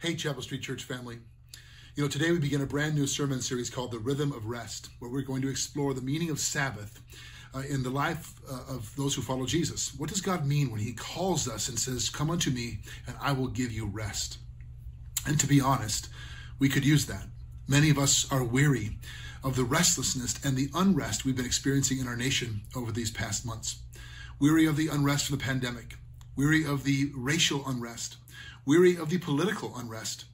Hey, Chapel Street Church family. You know, today we begin a brand new sermon series called The Rhythm of Rest, where we're going to explore the meaning of Sabbath uh, in the life uh, of those who follow Jesus. What does God mean when He calls us and says, Come unto me, and I will give you rest? And to be honest, we could use that. Many of us are weary of the restlessness and the unrest we've been experiencing in our nation over these past months. Weary of the unrest from the pandemic, weary of the racial unrest, weary of the political unrest.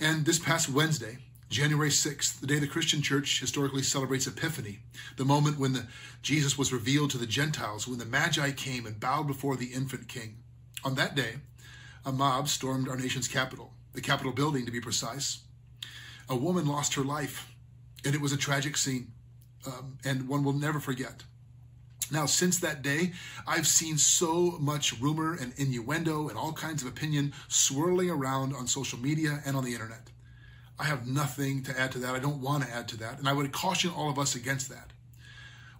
And this past Wednesday, January 6th, the day the Christian church historically celebrates Epiphany, the moment when the, Jesus was revealed to the Gentiles, when the Magi came and bowed before the infant king. On that day, a mob stormed our nation's capital, the Capitol building to be precise. A woman lost her life, and it was a tragic scene, um, and one will never forget. Now, since that day, I've seen so much rumor and innuendo and all kinds of opinion swirling around on social media and on the internet. I have nothing to add to that. I don't want to add to that. And I would caution all of us against that.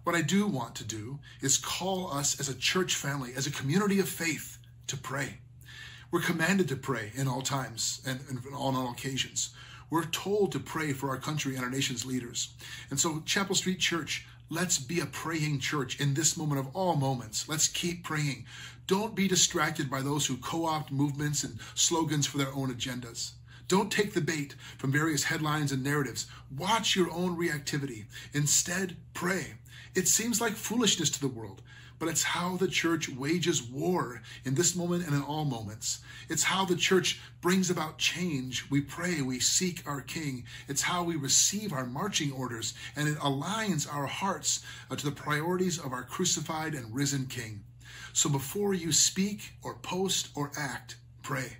What I do want to do is call us as a church family, as a community of faith, to pray. We're commanded to pray in all times and, and on all occasions. We're told to pray for our country and our nation's leaders. And so, Chapel Street Church, Let's be a praying church in this moment of all moments. Let's keep praying. Don't be distracted by those who co opt movements and slogans for their own agendas. Don't take the bait from various headlines and narratives. Watch your own reactivity. Instead, pray. It seems like foolishness to the world, but it's how the church wages war in this moment and in all moments. It's how the church brings about change. We pray, we seek our King. It's how we receive our marching orders, and it aligns our hearts uh, to the priorities of our crucified and risen King. So before you speak or post or act, pray.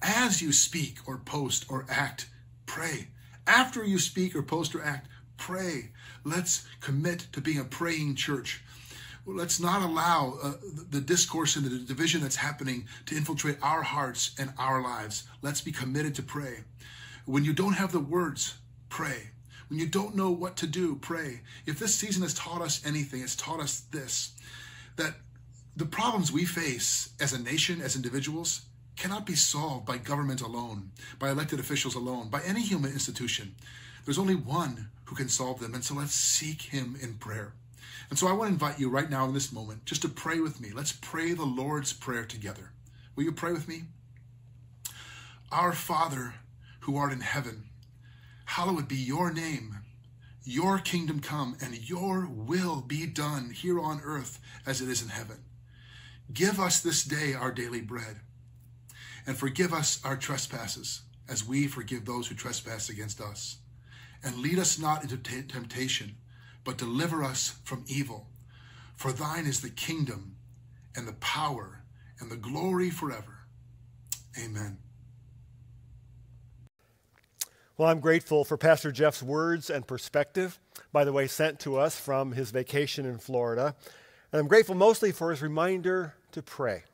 As you speak or post or act, pray. After you speak or post or act, pray. Let's commit to being a praying church let's not allow uh, the discourse and the division that's happening to infiltrate our hearts and our lives. Let's be committed to pray. When you don't have the words, pray. When you don't know what to do, pray. If this season has taught us anything, it's taught us this that the problems we face as a nation, as individuals, cannot be solved by government alone, by elected officials alone, by any human institution. There's only one who can solve them, and so let's seek him in prayer. And so I want to invite you right now in this moment just to pray with me. Let's pray the Lord's Prayer together. Will you pray with me? Our Father, who art in heaven, hallowed be your name. Your kingdom come and your will be done here on earth as it is in heaven. Give us this day our daily bread and forgive us our trespasses as we forgive those who trespass against us. And lead us not into temptation but deliver us from evil. For thine is the kingdom and the power and the glory forever. Amen. Well, I'm grateful for Pastor Jeff's words and perspective, by the way, sent to us from his vacation in Florida. And I'm grateful mostly for his reminder to pray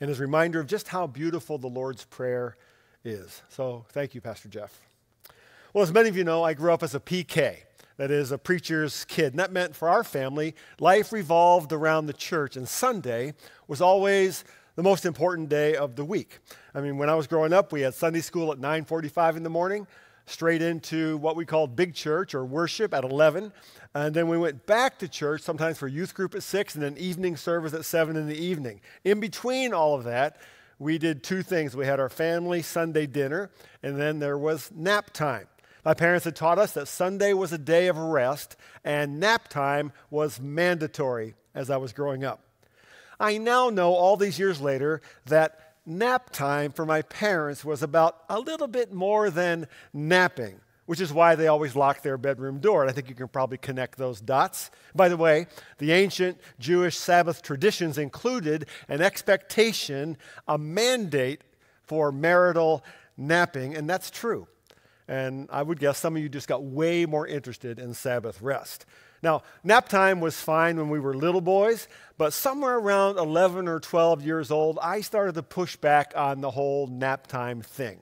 and his reminder of just how beautiful the Lord's Prayer is. So thank you, Pastor Jeff. Well, as many of you know, I grew up as a PK that is a preacher's kid. And that meant for our family, life revolved around the church, and Sunday was always the most important day of the week. I mean, when I was growing up, we had Sunday school at 9:45 in the morning, straight into what we called big church or worship at 11, and then we went back to church sometimes for youth group at 6 and then evening service at 7 in the evening. In between all of that, we did two things. We had our family Sunday dinner, and then there was nap time. My parents had taught us that Sunday was a day of rest and nap time was mandatory as I was growing up. I now know, all these years later, that nap time for my parents was about a little bit more than napping, which is why they always locked their bedroom door. And I think you can probably connect those dots. By the way, the ancient Jewish Sabbath traditions included an expectation, a mandate for marital napping, and that's true. And I would guess some of you just got way more interested in Sabbath rest. Now, nap time was fine when we were little boys, but somewhere around 11 or 12 years old, I started to push back on the whole nap time thing.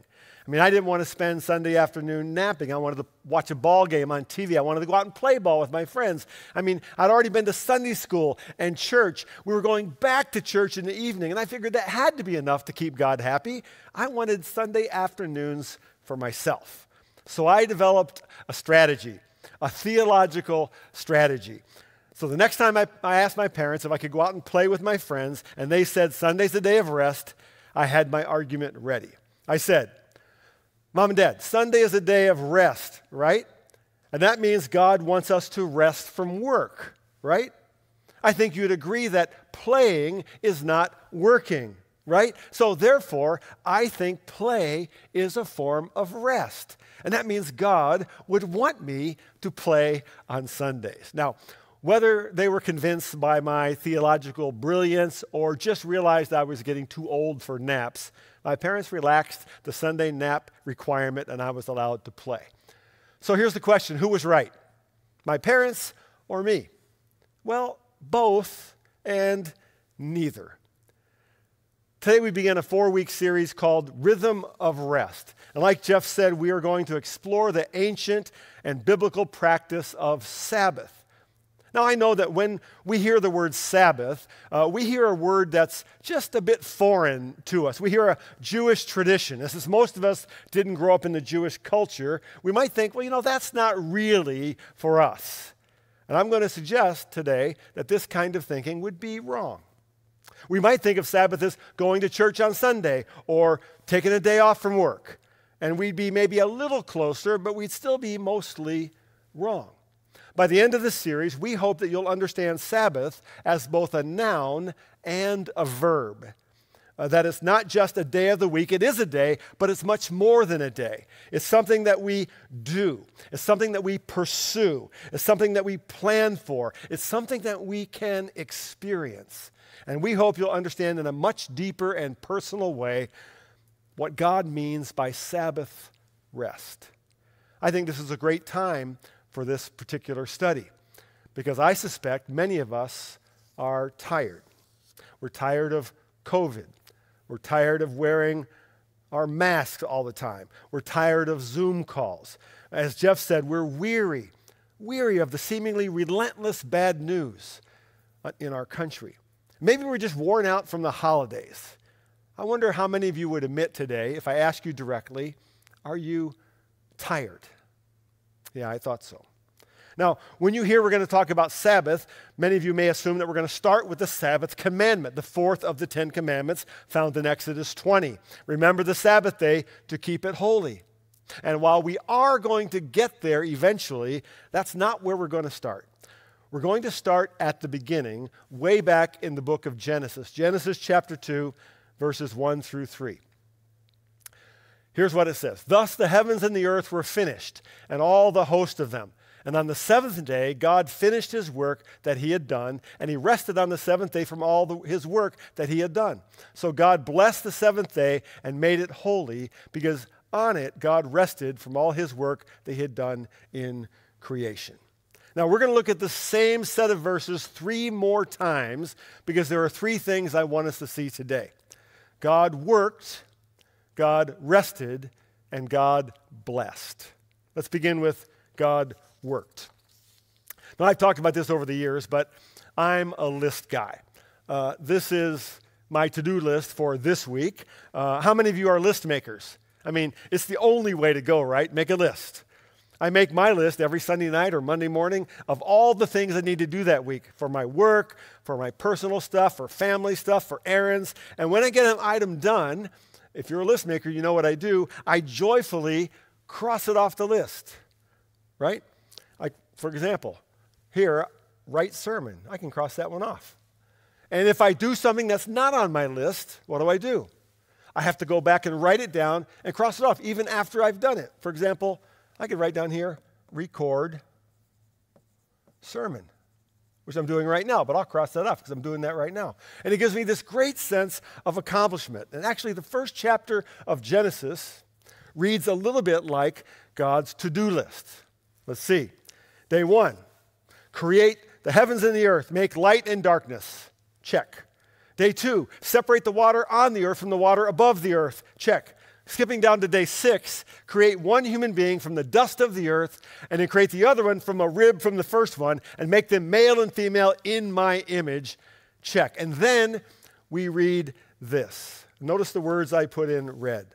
I mean, I didn't want to spend Sunday afternoon napping. I wanted to watch a ball game on TV. I wanted to go out and play ball with my friends. I mean, I'd already been to Sunday school and church. We were going back to church in the evening, and I figured that had to be enough to keep God happy. I wanted Sunday afternoons for myself. So I developed a strategy, a theological strategy. So the next time I, I, asked my parents if I could go out and play with my friends, and they said Sunday's a day of rest, I had my argument ready. I said, Mom and Dad, Sunday is a day of rest, right? And that means God wants us to rest from work, right? I think you'd agree that playing is not working, right? So therefore, I think play is a form of rest. And that means God would want me to play on Sundays. Now, whether they were convinced by my theological brilliance or just realized I was getting too old for naps, my parents relaxed the Sunday nap requirement and I was allowed to play. So here's the question who was right? My parents or me? Well, both and neither. Today we begin a four week series called Rhythm of Rest. And like Jeff said, we are going to explore the ancient and biblical practice of Sabbath. Now, I know that when we hear the word Sabbath, uh, we hear a word that's just a bit foreign to us. We hear a Jewish tradition. As most of us didn't grow up in the Jewish culture, we might think, well, you know, that's not really for us. And I'm going to suggest today that this kind of thinking would be wrong. We might think of Sabbath as going to church on Sunday or taking a day off from work. And we'd be maybe a little closer, but we'd still be mostly wrong. By the end of this series, we hope that you'll understand Sabbath as both a noun and a verb. Uh, that it's not just a day of the week, it is a day, but it's much more than a day. It's something that we do, it's something that we pursue, it's something that we plan for, it's something that we can experience. And we hope you'll understand in a much deeper and personal way what God means by Sabbath rest. I think this is a great time for this particular study because I suspect many of us are tired. We're tired of COVID. We're tired of wearing our masks all the time. We're tired of Zoom calls. As Jeff said, we're weary, weary of the seemingly relentless bad news in our country. Maybe we're just worn out from the holidays. I wonder how many of you would admit today, if I ask you directly, are you tired? Yeah, I thought so. Now, when you hear we're going to talk about Sabbath, many of you may assume that we're going to start with the Sabbath commandment, the fourth of the Ten Commandments found in Exodus 20. Remember the Sabbath day to keep it holy. And while we are going to get there eventually, that's not where we're going to start. We're going to start at the beginning, way back in the book of Genesis, Genesis chapter 2, verses 1 through 3. Here's what it says Thus the heavens and the earth were finished, and all the host of them. And on the seventh day, God finished his work that he had done, and he rested on the seventh day from all the, his work that he had done. So God blessed the seventh day and made it holy, because on it God rested from all his work that he had done in creation. Now, we're going to look at the same set of verses three more times because there are three things I want us to see today God worked God rested, and God blessed. Let's begin with God worked. Now, I've talked about this over the years, but I'm a list guy. Uh, this is my to do list for this week. Uh, how many of you are list makers? I mean, it's the only way to go, right? Make a list. I make my list every Sunday night or Monday morning of all the things I need to do that week for my work, for my personal stuff, for family stuff, for errands. And when I get an item done, if you're a list maker, you know what I do. I joyfully cross it off the list, right? I, for example, here, write sermon. I can cross that one off. And if I do something that's not on my list, what do I do? I have to go back and write it down and cross it off even after I've done it. For example, I could write down here, record sermon which I'm doing right now, but I'll cross that off because I'm doing that right now. And it gives me this great sense of accomplishment. And actually, the first chapter of Genesis reads a little bit like God's to do list. Let's see. Day one create the heavens and the earth, make light and darkness. Check. Day two, separate the water on the earth from the water above the earth. Check. Skipping down to day six, create one human being from the dust of the earth, and then create the other one from a rib from the first one, and make them male and female in my image. Check. And then we read this. Notice the words I put in red.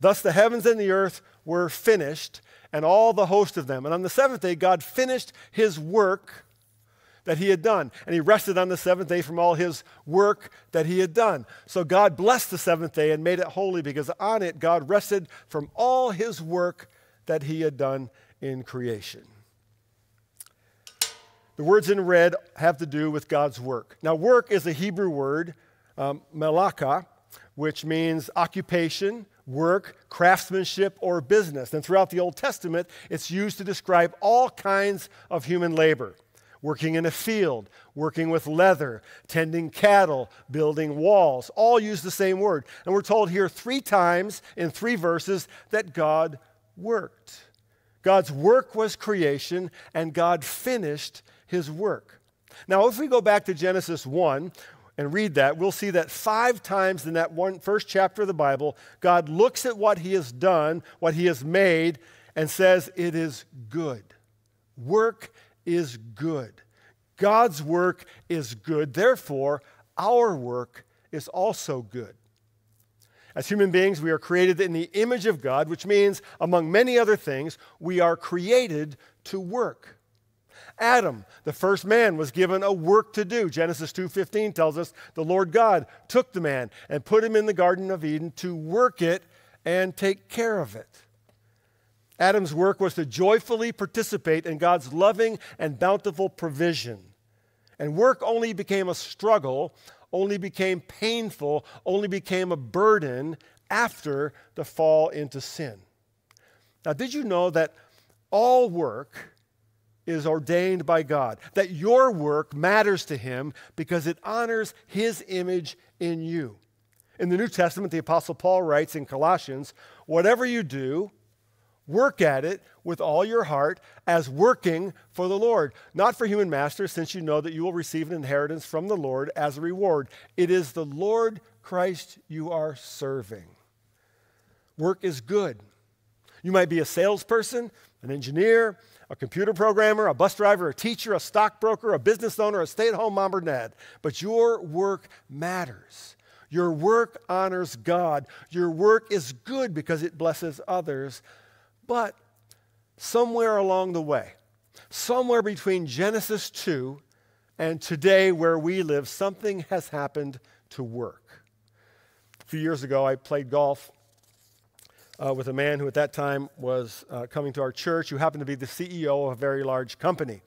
Thus the heavens and the earth were finished, and all the host of them. And on the seventh day, God finished his work that he had done. And he rested on the seventh day from all his work that he had done. So God blessed the seventh day and made it holy because on it God rested from all his work that he had done in creation. The words in red have to do with God's work. Now, work is a Hebrew word, um, malaka, which means occupation, work, craftsmanship, or business. And throughout the Old Testament, it's used to describe all kinds of human labor working in a field, working with leather, tending cattle, building walls, all use the same word. And we're told here three times in three verses that God worked. God's work was creation, and God finished his work. Now, if we go back to Genesis 1, and read that, we'll see that five times in that one first chapter of the Bible, God looks at what he has done, what he has made, and says, It is good. Work is good. God's work is good. Therefore, our work is also good. As human beings, we are created in the image of God, which means, among many other things, we are created to work. Adam, the first man, was given a work to do. Genesis 2:15 tells us the Lord God took the man and put him in the garden of Eden to work it and take care of it. Adam's work was to joyfully participate in God's loving and bountiful provision. And work only became a struggle, only became painful, only became a burden after the fall into sin. Now, did you know that all work is ordained by God, that your work matters to Him because it honors His image in you. In the New Testament, the Apostle Paul writes in Colossians, Whatever you do, work at it with all your heart as working for the Lord, not for human masters, since you know that you will receive an inheritance from the Lord as a reward. It is the Lord Christ you are serving. Work is good. You might be a salesperson, an engineer, a computer programmer, a bus driver, a teacher, a stockbroker, a business owner, a stay at home mom or dad. But your work matters. Your work honors God. Your work is good because it blesses others. But somewhere along the way, somewhere between Genesis 2 and today where we live, something has happened to work. A few years ago, I played golf uh, with a man who at that time was uh, coming to our church, who happened to be the CEO of a very large company.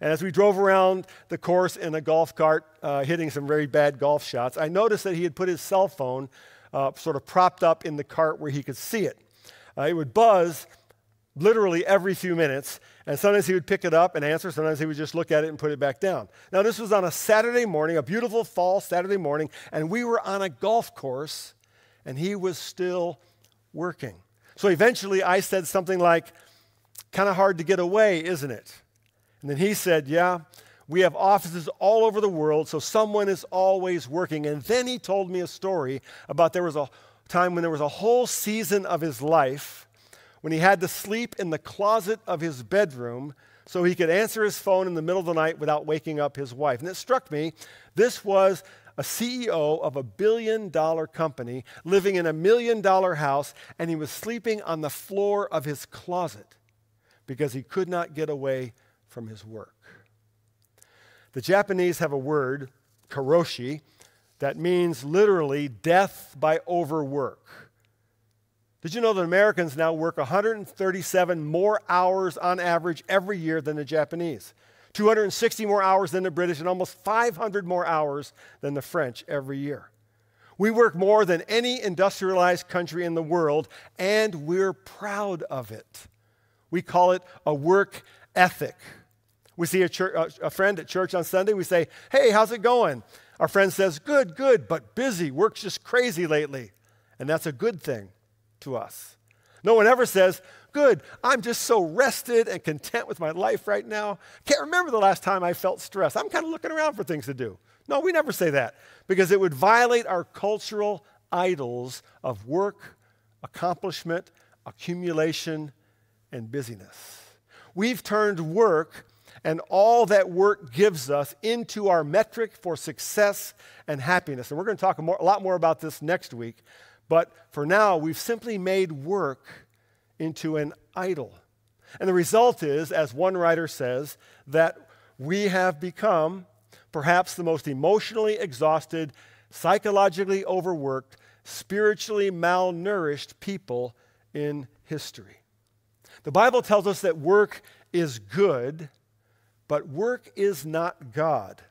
And as we drove around the course in a golf cart, uh, hitting some very bad golf shots, I noticed that he had put his cell phone uh, sort of propped up in the cart where he could see it. Uh, it would buzz literally every few minutes, and sometimes he would pick it up and answer, sometimes he would just look at it and put it back down. Now, this was on a Saturday morning, a beautiful fall Saturday morning, and we were on a golf course, and he was still working. So eventually I said something like, kind of hard to get away, isn't it? And then he said, yeah, we have offices all over the world, so someone is always working. And then he told me a story about there was a time when there was a whole season of his life when he had to sleep in the closet of his bedroom so he could answer his phone in the middle of the night without waking up his wife. And it struck me this was a CEO of a billion dollar company living in a million dollar house, and he was sleeping on the floor of his closet because he could not get away from his work. The Japanese have a word, karoshi, that means literally death by overwork. Did you know that Americans now work 137 more hours on average every year than the Japanese? 260 more hours than the British, and almost 500 more hours than the French every year. We work more than any industrialized country in the world, and we're proud of it. We call it a work ethic. We see a, church, uh, a, friend at church on Sunday, we say, Hey, how's it going? Our friend says, Good, good, but busy. Work's just crazy lately. And that's a good thing to us. No one ever says, good. I'm just so rested and content with my life right now. Can't remember the last time I felt stressed. I'm kind of looking around for things to do. No, we never say that because it would violate our cultural idols of work, accomplishment, accumulation, and busyness. We've turned work and all that work gives us into our metric for success and happiness. And we're going to talk a, more, a lot more about this next week. But for now, we've simply made work into an idol. And the result is, as one writer says, that we have become perhaps the most emotionally exhausted, psychologically overworked, spiritually malnourished people in history. The Bible tells us that work is good, but work is not God.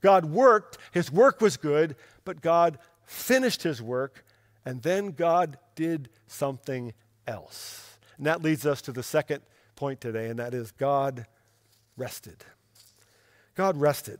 God worked, his work was good, but God finished his work, and then God did something else. And that leads us to the second point today, and that is God rested. God rested.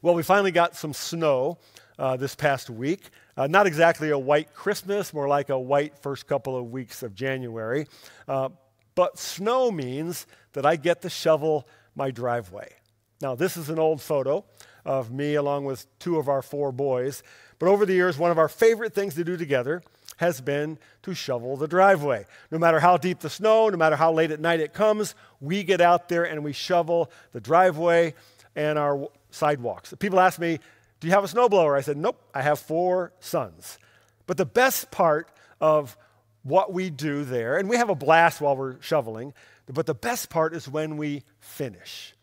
Well, we finally got some snow uh, this past week. Uh, not exactly a white Christmas, more like a white first couple of weeks of January. Uh, but snow means that I get to shovel my driveway. Now, this is an old photo of me along with two of our four boys. But over the years, one of our favorite things to do together has been to shovel the driveway. No matter how deep the snow, no matter how late at night it comes, we get out there and we shovel the driveway and our sidewalks. People ask me, Do you have a snowblower? I said, Nope, I have four sons. But the best part of what we do there, and we have a blast while we're shoveling, but the best part is when we finish.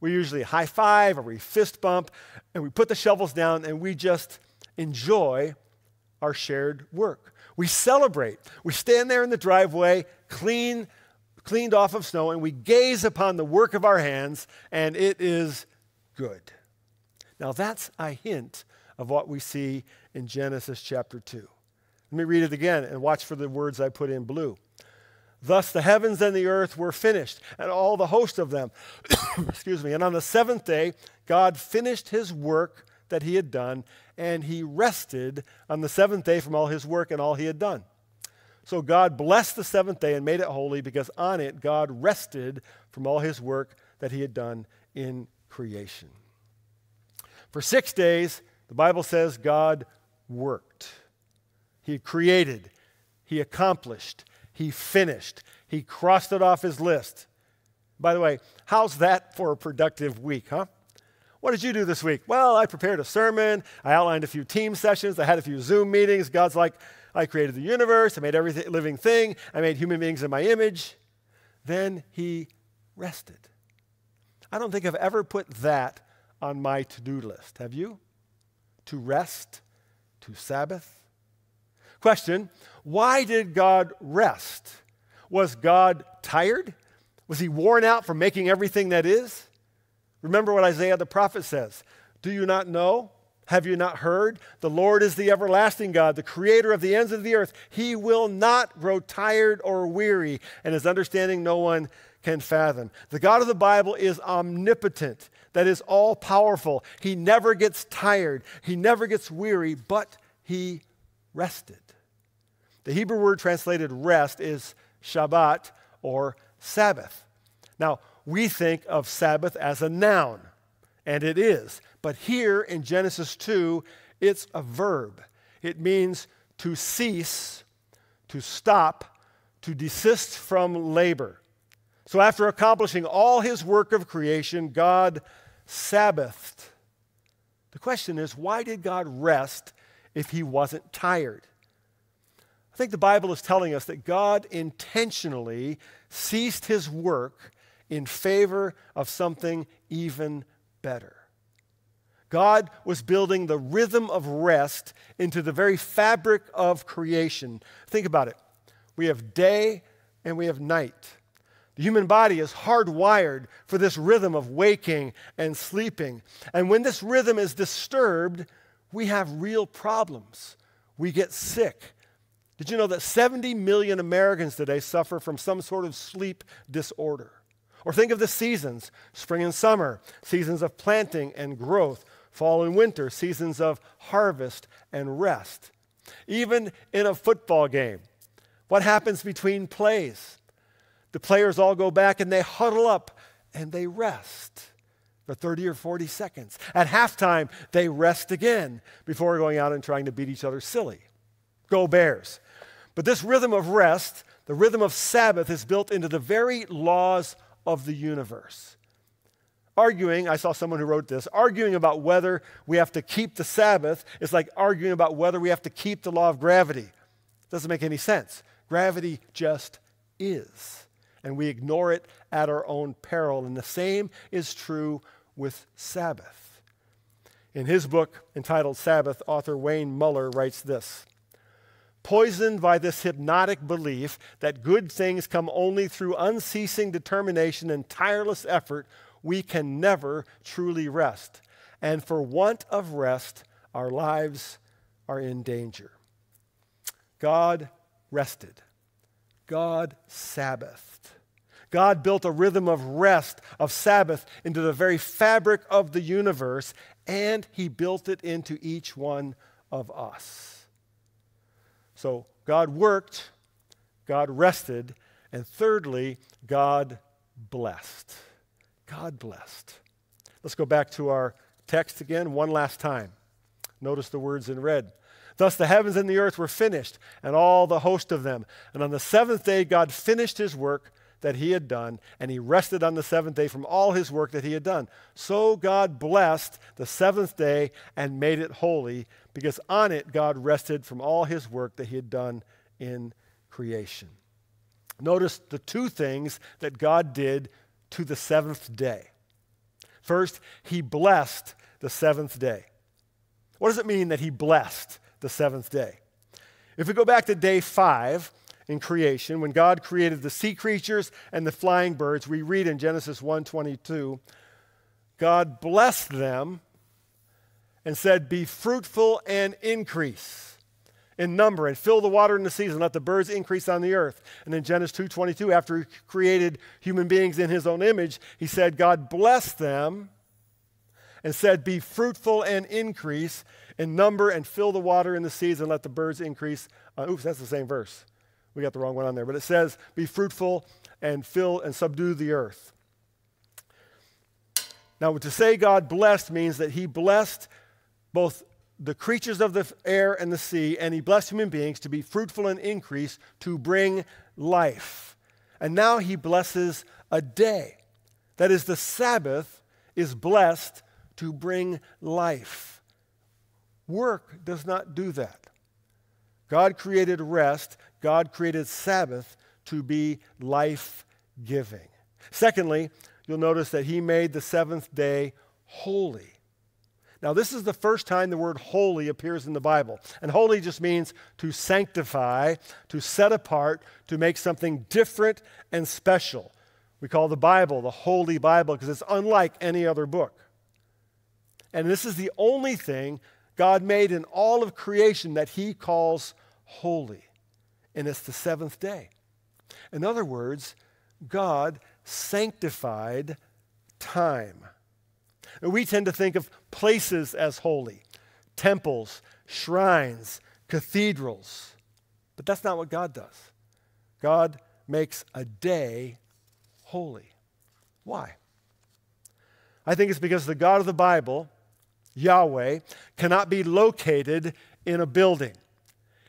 We usually high five or we fist bump, and we put the shovels down and we just enjoy our shared work. We celebrate. We stand there in the driveway, clean, cleaned off of snow, and we gaze upon the work of our hands, and it is good. Now, that's a hint of what we see in Genesis chapter 2. Let me read it again and watch for the words I put in blue. Thus the heavens and the earth were finished, and all the host of them. Excuse me. And on the seventh day, God finished his work that he had done, and he rested on the seventh day from all his work and all he had done. So God blessed the seventh day and made it holy because on it God rested from all his work that he had done in creation. For six days, the Bible says God worked. He created, he accomplished, he finished. He crossed it off his list. By the way, how's that for a productive week, huh? What did you do this week? Well, I prepared a sermon. I outlined a few team sessions. I had a few Zoom meetings. God's like, I created the universe. I made every living thing. I made human beings in my image. Then he rested. I don't think I've ever put that on my to do list. Have you? To rest, to Sabbath. Question Why did God rest? Was God tired? Was he worn out from making everything that is? Remember what Isaiah the prophet says Do you not know? Have you not heard? The Lord is the everlasting God, the creator of the ends of the earth. He will not grow tired or weary, and his understanding no one can fathom. The God of the Bible is omnipotent, that is all powerful. He never gets tired, he never gets weary, but he rested. The Hebrew word translated rest is Shabbat or Sabbath. Now, we think of Sabbath as a noun, and it is. But here in Genesis 2, it's a verb. It means to cease, to stop, to desist from labor. So after accomplishing all his work of creation, God Sabbathed. The question is, why did God rest if he wasn't tired? I think the Bible is telling us that God intentionally ceased his work in favor of something even better. God was building the rhythm of rest into the very fabric of creation. Think about it. We have day and we have night. The human body is hardwired for this rhythm of waking and sleeping. And when this rhythm is disturbed, we have real problems. We get sick. Did you know that 70 million Americans today suffer from some sort of sleep disorder? Or think of the seasons spring and summer, seasons of planting and growth, fall and winter, seasons of harvest and rest. Even in a football game, what happens between plays? The players all go back and they huddle up and they rest for 30 or 40 seconds. At halftime, they rest again before going out and trying to beat each other silly. Go Bears. But this rhythm of rest, the rhythm of Sabbath, is built into the very laws of the universe. Arguing, I saw someone who wrote this, arguing about whether we have to keep the Sabbath is like arguing about whether we have to keep the law of gravity. It Doesn't make any sense. Gravity just is, and we ignore it at our own peril. And the same is true with Sabbath. In his book entitled Sabbath, author Wayne Muller writes this Poisoned by this hypnotic belief that good things come only through unceasing determination and tireless effort, we can never truly rest. And for want of rest, our lives are in danger. God rested. God Sabbathed. God built a rhythm of rest, of Sabbath, into the very fabric of the universe, and He built it into each one of us. So God worked, God rested, and thirdly, God blessed. God blessed. Let's go back to our text again one last time. Notice the words in red. Thus the heavens and the earth were finished, and all the host of them. And on the seventh day, God finished his work that he had done, and he rested on the seventh day from all his work that he had done. So God blessed the seventh day and made it holy, because on it God rested from all his work that he had done in creation. Notice the two things that God did to the seventh day. First, he blessed the seventh day. What does it mean that he blessed the seventh day? If we go back to day five in creation, when God created the sea creatures and the flying birds, we read in Genesis 1:22, God blessed them and said, "Be fruitful and increase." in number and fill the water in the seas and let the birds increase on the earth. And in Genesis 2:22 after he created human beings in his own image, he said God blessed them and said be fruitful and increase in number and fill the water in the seas and let the birds increase. Uh, oops, that's the same verse. We got the wrong one on there, but it says be fruitful and fill and subdue the earth. Now, to say God blessed means that he blessed both the creatures of the air and the sea, and he blessed human beings to be fruitful and increase, to bring life. And now he blesses a day. That is, the Sabbath is blessed to bring life. Work does not do that. God created rest, God created Sabbath to be life giving. Secondly, you'll notice that he made the seventh day holy. Now, this is the first time the word holy appears in the Bible. And holy just means to sanctify, to set apart, to make something different and special. We call the Bible the Holy Bible because it's unlike any other book. And this is the only thing God made in all of creation that He calls holy. And it's the seventh day. In other words, God sanctified time. We tend to think of places as holy temples, shrines, cathedrals. But that's not what God does. God makes a day holy. Why? I think it's because the God of the Bible, Yahweh, cannot be located in a building.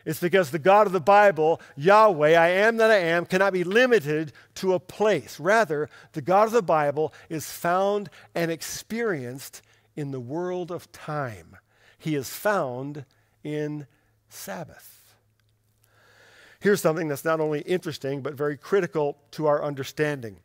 It's because the God of the Bible, Yahweh, I am that I am, cannot be limited to a place. Rather, the God of the Bible is found and experienced in the world of time. He is found in Sabbath. Here's something that's not only interesting, but very critical to our understanding.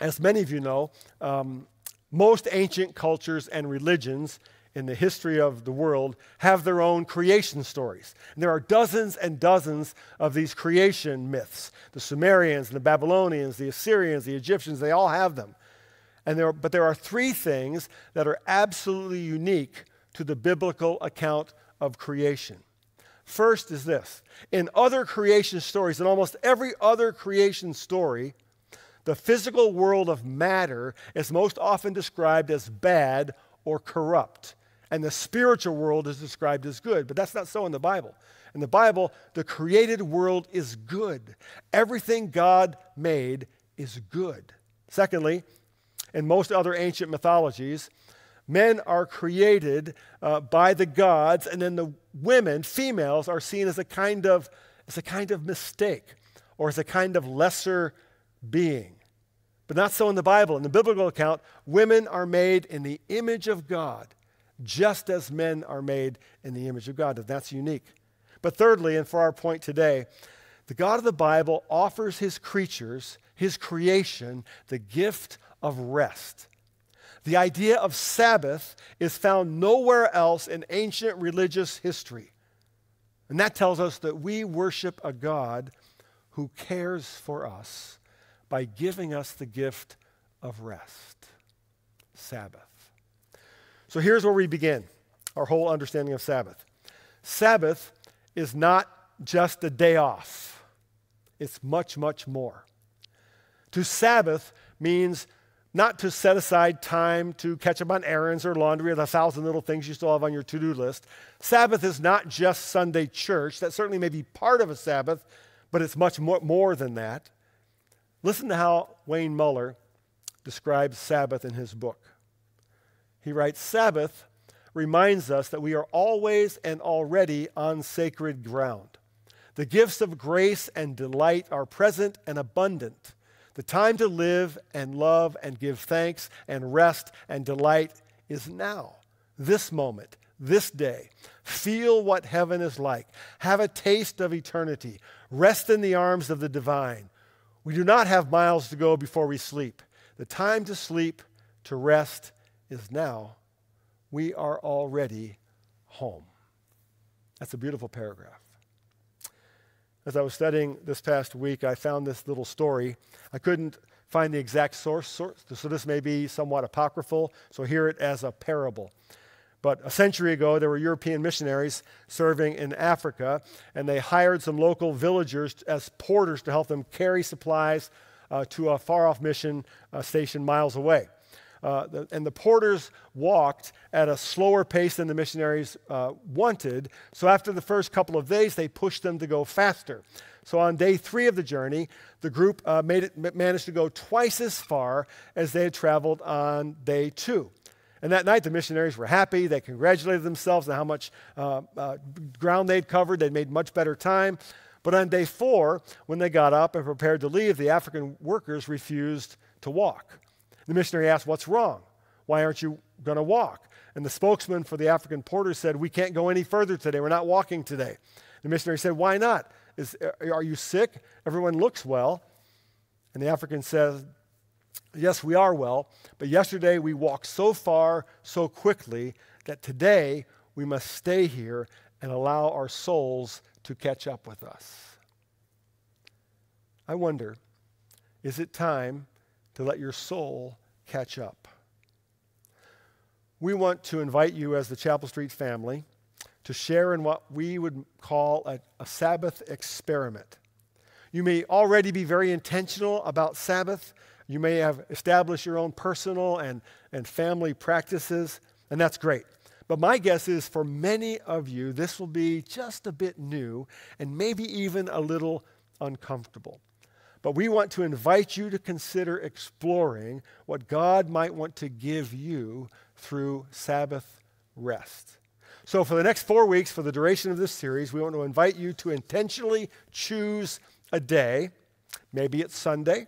As many of you know, um, most ancient cultures and religions in the history of the world have their own creation stories. And there are dozens and dozens of these creation myths. The Sumerians, and the Babylonians, the Assyrians, the Egyptians, they all have them. And there, but there are three things that are absolutely unique to the biblical account of creation. First is this in other creation stories, in almost every other creation story, the physical world of matter is most often described as bad or corrupt and the spiritual world is described as good. But that's not so in the Bible. In the Bible, the created world is good. Everything God made is good. Secondly, in most other ancient mythologies, men are created uh, by the gods, and then the women, females, are seen as a kind of as a kind of mistake or as a kind of lesser being. But not so in the Bible. In the biblical account, women are made in the image of God, just as men are made in the image of God. And that's unique. But thirdly, and for our point today, the God of the Bible offers his creatures, his creation, the gift of rest. The idea of Sabbath is found nowhere else in ancient religious history. And that tells us that we worship a God who cares for us by giving us the gift of rest, Sabbath. So here's where we begin our whole understanding of Sabbath. Sabbath is not just a day off, it's much, much more. To Sabbath means not to set aside time to catch up on errands or laundry or the thousand little things you still have on your to do list. Sabbath is not just Sunday church. That certainly may be part of a Sabbath, but it's much more, more than that. Listen to how Wayne Muller describes Sabbath in his book. He writes Sabbath reminds us that we are always and already on sacred ground. The gifts of grace and delight are present and abundant. The time to live and love and give thanks and rest and delight is now, this moment, this day. Feel what heaven is like. Have a taste of eternity. Rest in the arms of the divine. We do not have miles to go before we sleep. The time to sleep, to rest, is now. We are already home. That's a beautiful paragraph. As I was studying this past week, I found this little story. I couldn't find the exact source, so this may be somewhat apocryphal, so hear it as a parable. But a century ago, there were European missionaries serving in Africa, and they hired some local villagers as porters to help them carry supplies uh, to a far off mission uh, station miles away. Uh, the, and the porters walked at a slower pace than the missionaries uh, wanted. So after the first couple of days, they pushed them to go faster. So on day three of the journey, the group uh, made it, managed to go twice as far as they had traveled on day two. And that night, the missionaries were happy. They congratulated themselves on how much uh, uh, ground they'd covered. They'd made much better time. But on day four, when they got up and prepared to leave, the African workers refused to walk. The missionary asked, What's wrong? Why aren't you going to walk? And the spokesman for the African porter said, We can't go any further today. We're not walking today. The missionary said, Why not? Is, are you sick? Everyone looks well. And the African says, Yes, we are well, but yesterday we walked so far so quickly that today we must stay here and allow our souls to catch up with us. I wonder, is it time to let your soul catch up. We want to invite you, as the Chapel Street family, to share in what we would call a, a Sabbath experiment. You may already be very intentional about Sabbath. You may have established your own personal and, and family practices, and that's great. But my guess is for many of you, this will be just a bit new and maybe even a little uncomfortable. But we want to invite you to consider exploring what God might want to give you through Sabbath rest. So, for the next four weeks, for the duration of this series, we want to invite you to intentionally choose a day. Maybe it's Sunday,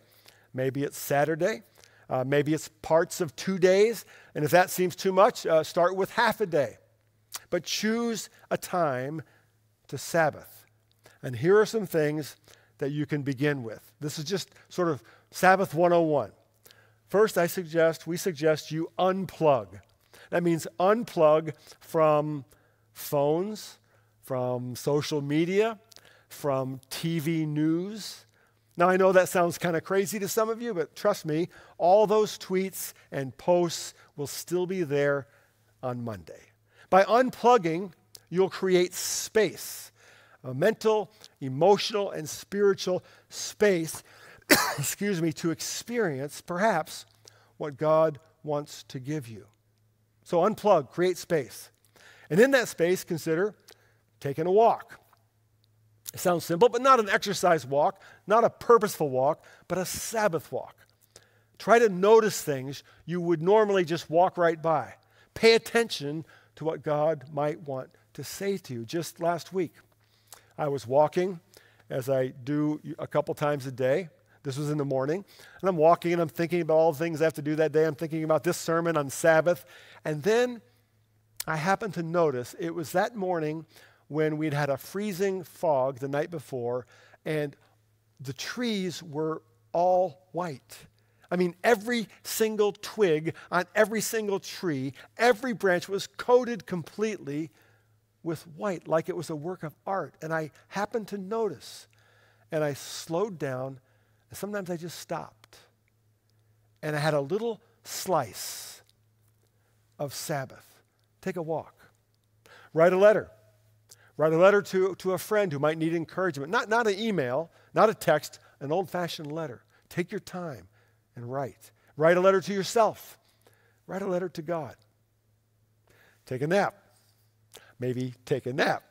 maybe it's Saturday, uh, maybe it's parts of two days. And if that seems too much, uh, start with half a day. But choose a time to Sabbath. And here are some things that you can begin with. This is just sort of Sabbath 101. First, I suggest, we suggest you unplug. That means unplug from phones, from social media, from TV news. Now, I know that sounds kind of crazy to some of you, but trust me, all those tweets and posts will still be there on Monday. By unplugging, you'll create space a mental, emotional, and spiritual space, excuse me, to experience perhaps what God wants to give you. So unplug, create space. And in that space, consider taking a walk. It sounds simple, but not an exercise walk, not a purposeful walk, but a Sabbath walk. Try to notice things you would normally just walk right by. Pay attention to what God might want to say to you. Just last week, I was walking as I do a couple times a day. This was in the morning. And I'm walking and I'm thinking about all the things I have to do that day. I'm thinking about this sermon on Sabbath. And then I happened to notice it was that morning when we'd had a freezing fog the night before and the trees were all white. I mean, every single twig on every single tree, every branch was coated completely with white, like it was a work of art. And I happened to notice, and I slowed down and sometimes I just stopped. And I had a little slice of Sabbath. Take a walk. Write a letter. Write a letter to, to a friend who might need encouragement. Not, not an email, not a text, an old fashioned letter. Take your time and write. Write a letter to yourself. Write a letter to God. Take a nap. Maybe take a nap.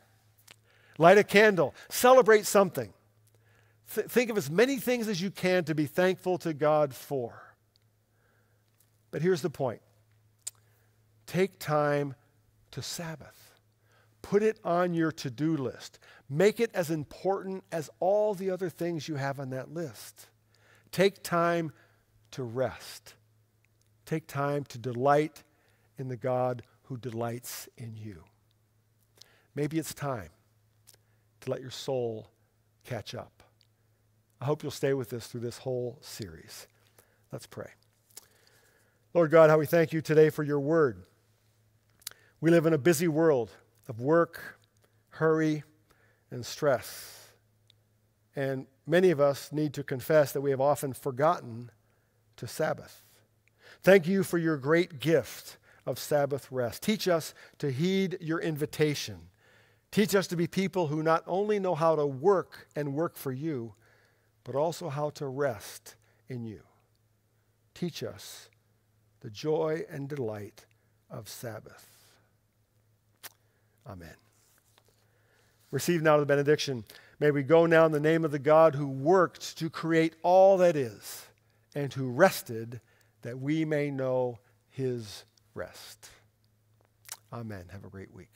Light a candle. Celebrate something. Th- think of as many things as you can to be thankful to God for. But here's the point take time to Sabbath. Put it on your to do list. Make it as important as all the other things you have on that list. Take time to rest. Take time to delight in the God who delights in you. Maybe it's time to let your soul catch up. I hope you'll stay with us through this whole series. Let's pray. Lord God, how we thank you today for your word. We live in a busy world of work, hurry, and stress. And many of us need to confess that we have often forgotten to Sabbath. Thank you for your great gift of Sabbath rest. Teach us to heed your invitation. Teach us to be people who not only know how to work and work for you, but also how to rest in you. Teach us the joy and delight of Sabbath. Amen. Receive now the benediction. May we go now in the name of the God who worked to create all that is and who rested that we may know his rest. Amen. Have a great week.